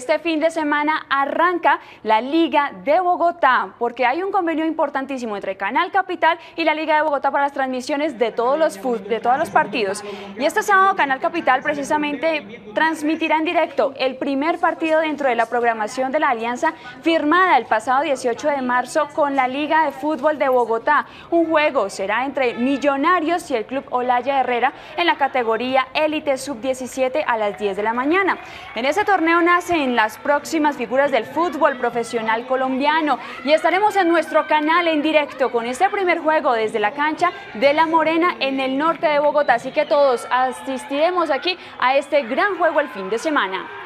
Este fin de semana arranca la Liga de Bogotá, porque hay un convenio importantísimo entre Canal Capital y la Liga de Bogotá para las transmisiones de todos los, de todos los partidos. Y este sábado Canal Capital precisamente transmitirá en directo el primer partido dentro de la programación de la alianza firmada el pasado 18 de marzo con la Liga de Fútbol de Bogotá. Un juego será entre Millonarios y el Club Olaya Herrera en la categoría Élite Sub-17 a las 10 de la mañana. En ese torneo nacen las próximas figuras del fútbol profesional colombiano y estaremos en nuestro canal en directo con este primer juego desde la cancha de La Morena en el norte de Bogotá. Así que todos asistiremos aquí a este gran juego el fin de semana.